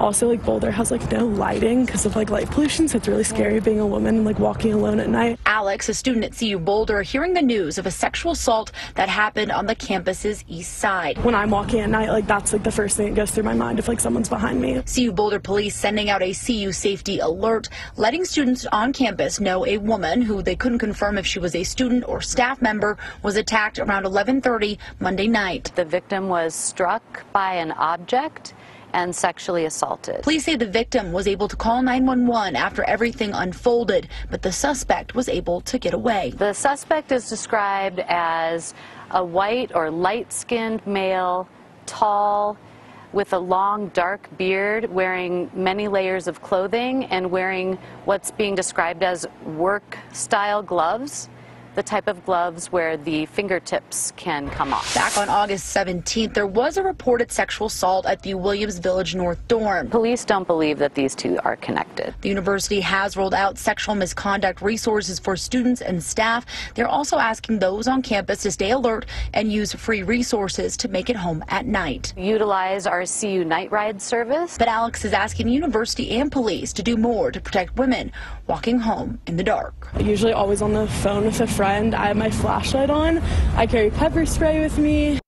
Also, like Boulder has like no lighting because of like light pollution, so it's really scary being a woman and like walking alone at night. Alex, a student at CU Boulder, hearing the news of a sexual assault that happened on the campus's east side. When I'm walking at night, like that's like the first thing that goes through my mind if like someone's behind me. CU Boulder police sending out a CU safety alert, letting students on campus know a woman who they couldn't confirm if she was a student or staff member was attacked around 11:30 Monday night. The victim was struck by an object and sexually assaulted. Police say the victim was able to call 911 after everything unfolded, but the suspect was able to get away. The suspect is described as a white or light-skinned male, tall, with a long dark beard, wearing many layers of clothing and wearing what's being described as work style gloves the type of gloves where the fingertips can come off. Back on August 17th, there was a reported sexual assault at the Williams Village North dorm. Police don't believe that these two are connected. The university has rolled out sexual misconduct resources for students and staff. They're also asking those on campus to stay alert and use free resources to make it home at night. Utilize our CU night ride service. But Alex is asking university and police to do more to protect women walking home in the dark. Usually always on the phone with a friend. I have my flashlight on. I carry pepper spray with me.